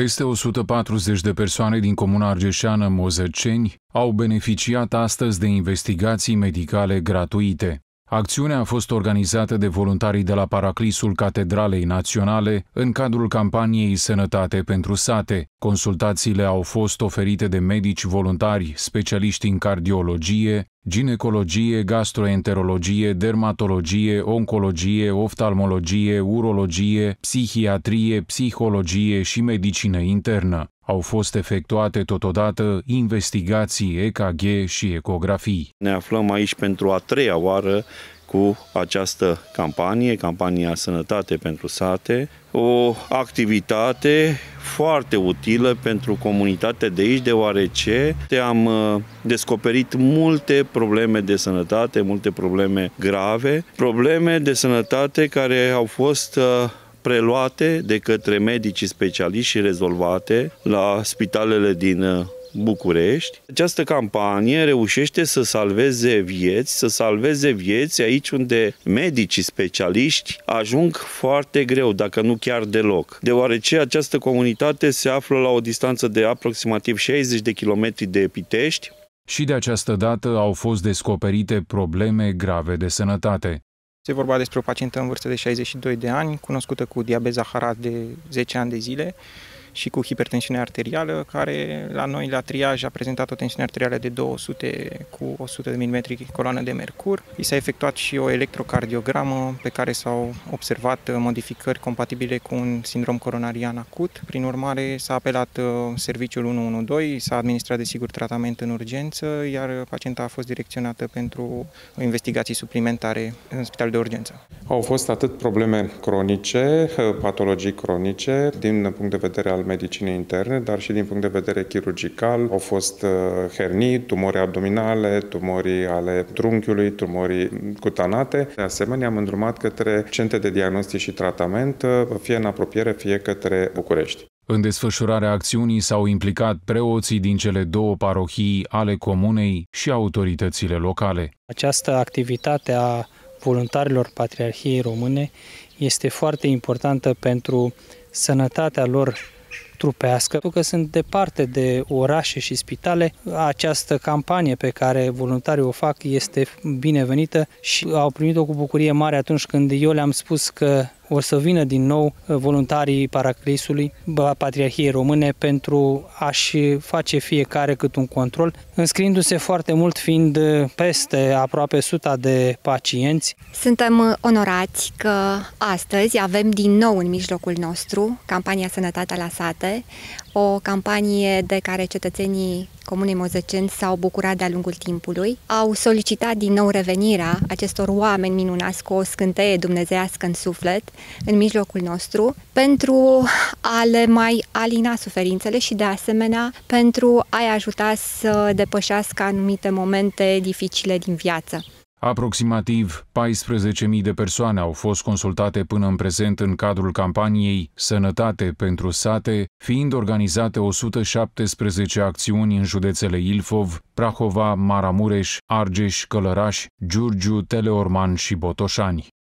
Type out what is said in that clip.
Peste 140 de persoane din comuna argeșeană Mozăceni au beneficiat astăzi de investigații medicale gratuite. Acțiunea a fost organizată de voluntarii de la Paraclisul Catedralei Naționale în cadrul campaniei Sănătate pentru sate. Consultațiile au fost oferite de medici voluntari, specialiști în cardiologie, ginecologie, gastroenterologie, dermatologie, oncologie, oftalmologie, urologie, psihiatrie, psihologie și medicină internă. Au fost efectuate totodată investigații EKG și ecografii. Ne aflăm aici pentru a treia oară cu această campanie, campania Sănătate pentru sate, o activitate foarte utilă pentru comunitatea de aici, deoarece am uh, descoperit multe probleme de sănătate, multe probleme grave, probleme de sănătate care au fost uh, preluate de către medicii specialiști și rezolvate la spitalele din uh, București. Această campanie reușește să salveze vieți, să salveze vieți aici unde medicii specialiști ajung foarte greu, dacă nu chiar deloc, deoarece această comunitate se află la o distanță de aproximativ 60 de kilometri de Pitești, și de această dată au fost descoperite probleme grave de sănătate. Se vorba despre o pacientă în vârstă de 62 de ani, cunoscută cu diabet zaharat de 10 ani de zile, și cu hipertensiune arterială, care la noi la triaj a prezentat o tensiune arterială de 200 cu 100 de mm coloană de mercur. I s-a efectuat și o electrocardiogramă pe care s-au observat modificări compatibile cu un sindrom coronarian acut. Prin urmare, s-a apelat uh, serviciul 112, s-a administrat desigur tratament în urgență, iar pacienta a fost direcționată pentru investigații suplimentare în spital de urgență. Au fost atât probleme cronice, patologii cronice, din punct de vedere al medicinei interne, dar și din punct de vedere chirurgical. Au fost uh, hernii, tumori abdominale, tumori ale trunchiului, tumori cutanate. De asemenea, am îndrumat către centre de diagnostic și tratament, uh, fie în apropiere, fie către București. În desfășurarea acțiunii s-au implicat preoții din cele două parohii ale comunei și autoritățile locale. Această activitate a voluntarilor Patriarhiei Române este foarte importantă pentru sănătatea lor trupească, pentru că sunt departe de orașe și spitale. Această campanie pe care voluntarii o fac este binevenită și au primit-o cu bucurie mare atunci când eu le-am spus că o să vină din nou uh, voluntarii Paraclisului, Patriarhiei Române, pentru a-și face fiecare cât un control, înscriindu-se foarte mult fiind uh, peste aproape suta de pacienți. Suntem uh, onorați că astăzi avem din nou în mijlocul nostru campania Sănătatea la sate, o campanie de care cetățenii Comunei Mozăceni s-au bucurat de-a lungul timpului. Au solicitat din nou revenirea acestor oameni minunați cu o scânteie dumnezească în suflet în mijlocul nostru pentru a le mai alina suferințele și de asemenea pentru a-i ajuta să depășească anumite momente dificile din viață. Aproximativ 14.000 de persoane au fost consultate până în prezent în cadrul campaniei Sănătate pentru sate, fiind organizate 117 acțiuni în județele Ilfov, Prahova, Maramureș, Argeș, Călăraș, Giurgiu, Teleorman și Botoșani.